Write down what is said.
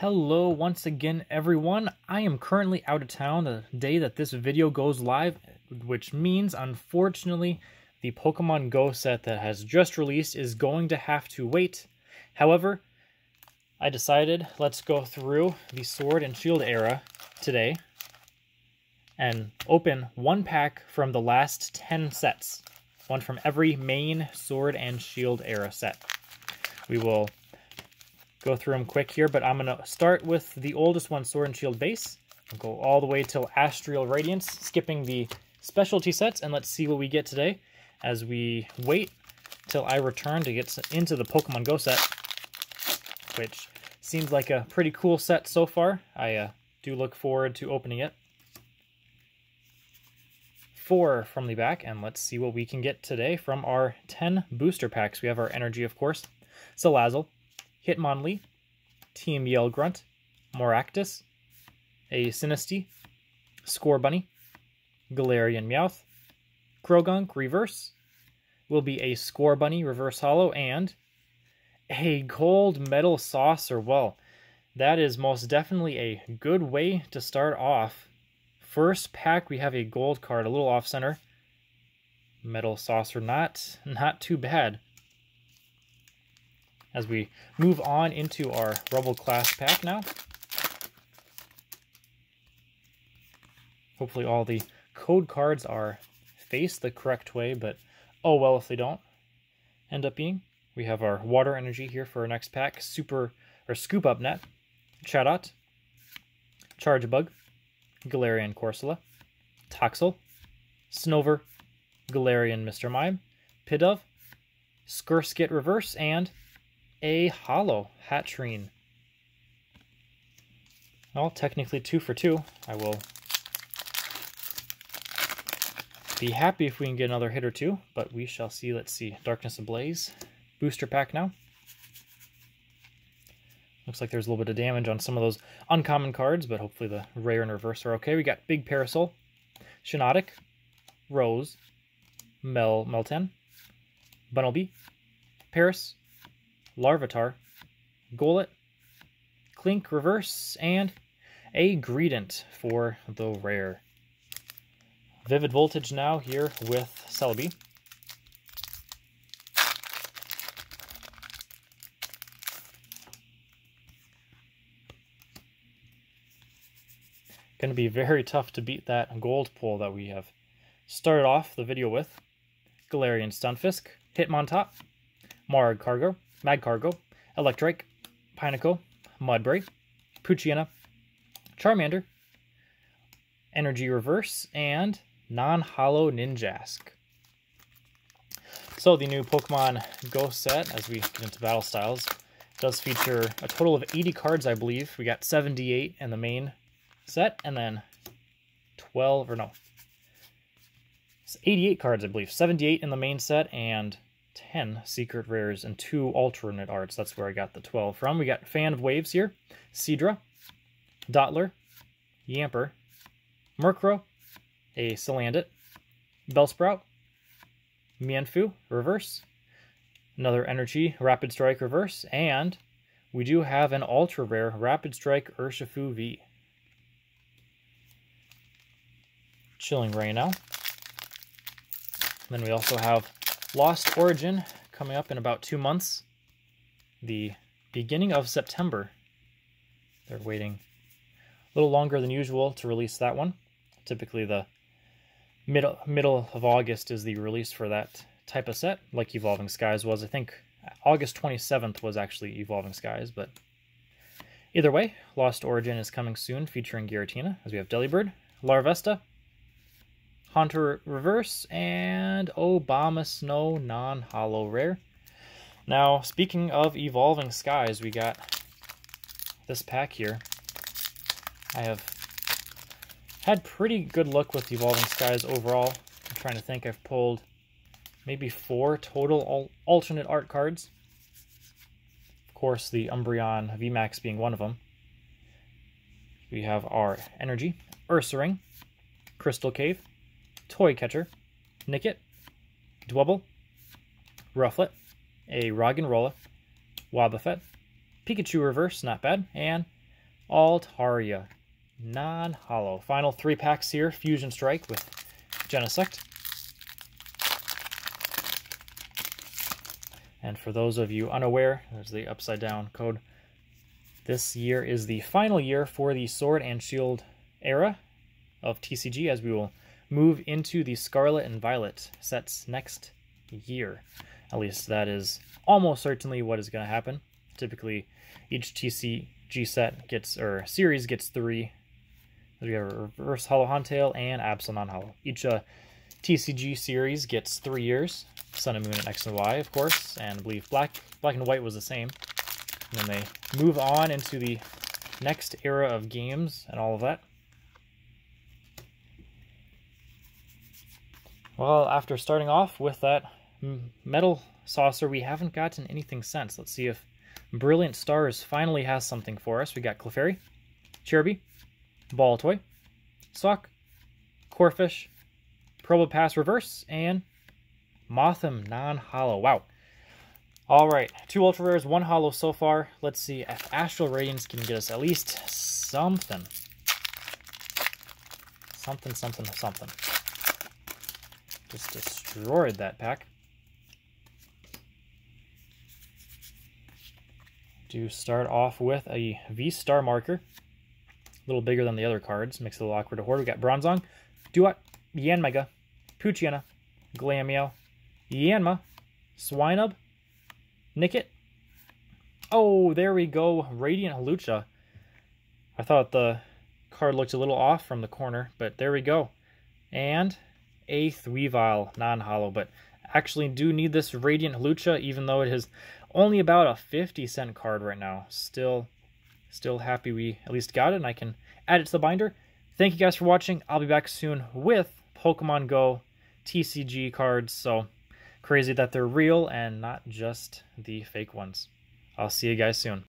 Hello once again everyone. I am currently out of town the day that this video goes live, which means unfortunately the Pokemon Go set that has just released is going to have to wait. However, I decided let's go through the Sword and Shield era today and open one pack from the last 10 sets. One from every main Sword and Shield era set. We will go through them quick here, but I'm going to start with the oldest one, Sword and Shield base. I'll go all the way till Astral Radiance, skipping the specialty sets, and let's see what we get today as we wait till I return to get into the Pokemon Go set, which seems like a pretty cool set so far. I uh, do look forward to opening it. Four from the back, and let's see what we can get today from our 10 booster packs. We have our energy, of course, Salazzle, Hitmonlee, Team Yell Grunt, Maractus, a Sinistea, Scorbunny, Galarian Meowth, Croagunk Reverse, will be a Scorbunny Reverse Hollow, and a Gold Metal Saucer. Well, that is most definitely a good way to start off. First pack, we have a gold card, a little off-center. Metal Saucer, not, not too bad as we move on into our Rebel Clash pack now. Hopefully all the code cards are faced the correct way, but oh well if they don't end up being. We have our water energy here for our next pack. Super or Scoop Up Net, Chatot, Charjabug, Galarian Corsola, Toxel, Snover, Galarian Mr. Mime, Pidove, Skirskit Reverse, and a holo Hatterene. Well, technically two for two. I will be happy if we can get another hit or two, but we shall see. Let's see. Darkness Ablaze. Booster pack now. Looks like there's a little bit of damage on some of those uncommon cards, but hopefully the rare and reverse are okay. We got Big Parasol, Shiinotic, Rose, Mel Meltan, Bunnelby, Paras, Larvitar, Golett, Clink Reverse, and a Greedent for the rare. Vivid Voltage now here with Celebi. Going to be very tough to beat that gold pull that we have started off the video with. Galarian Stunfisk, Hitmontop, Magcargo, Magcargo, Electrike, Pineco, Mudbray, Poochyena, Charmander, Energy Reverse, and Non-Hollow Ninjask. So the new Pokemon Go set, as we get into battle styles, does feature a total of 80 cards, I believe. We got 78 in the main set, and then 12, or no, 88 cards, I believe. 78 in the main set, and 10 secret rares and two alternate arts. That's where I got the 12 from. We got Fan of Waves here, Seadra, Dottler, Yamper, Murkrow, a Salandit, Bellsprout, Mienfoo, reverse, another Energy, Rapid Strike reverse, and we do have an ultra rare Rapid Strike Urshifu V. Chilling Reign now. Then we also have Lost Origin coming up in about two months. The beginning of September. They're waiting a little longer than usual to release that one. Typically the middle middle of August is the release for that type of set, like Evolving Skies was. I think August 27th was actually Evolving Skies, but either way, Lost Origin is coming soon, featuring Giratina, as we have Delibird, Larvesta, Haunter Reverse, and Abomasnow non-holo rare. Now, speaking of Evolving Skies, we got this pack here. I have had pretty good luck with Evolving Skies overall. I'm trying to think, I've pulled maybe four total alternate art cards. Of course, the Umbreon VMAX being one of them. We have our Energy, Ursaring, Crystal Cave, Toy Catcher, Nickit, Dwebble, Rufflet, a Roggenrola, Wobbuffet, Pikachu Reverse, not bad, and Altaria, non-hollow. Final three packs here, Fusion Strike with Genesect. And for those of you unaware, there's the upside down code. This year is the final year for the Sword and Shield era of TCG as we will move into the Scarlet and Violet sets next year. At least that is almost certainly what is going to happen. Typically, each TCG set gets, or series gets three. We have a Reverse Hollow Huntail and Absol Non-Hollow. Each uh, TCG series gets three years. Sun and Moon and X and Y, of course, and I believe Black, Black and White was the same. And then they move on into the next era of games and all of that. Well, after starting off with that metal saucer, we haven't gotten anything since. Let's see if Brilliant Stars finally has something for us. We got Clefairy, Cherubi, Baltoy, Sock, Corphish, Probopass Reverse, and Mothim non-hollow. Wow. All right, two ultra rares, one hollow so far. Let's see if Astral Radiance can get us at least something. Something, something, something. Just destroyed that pack. Do start off with a V-Star marker. A little bigger than the other cards. Makes it a little awkward to hoard. We got Bronzong, Dewott, Yanmega, Poochyena, Glameow, Yanma, Swinub, Nickit. Oh, there we go. Radiant Hawlucha. I thought the card looked a little off from the corner, but there we go. And a Weavile non-hollow, but actually do need this Radiant Hawlucha, even though it is only about a 50 cent card right now. Still, still happy we at least got it, and I can add it to the binder. Thank you guys for watching. I'll be back soon with Pokemon Go TCG cards, so crazy that they're real and not just the fake ones. I'll see you guys soon.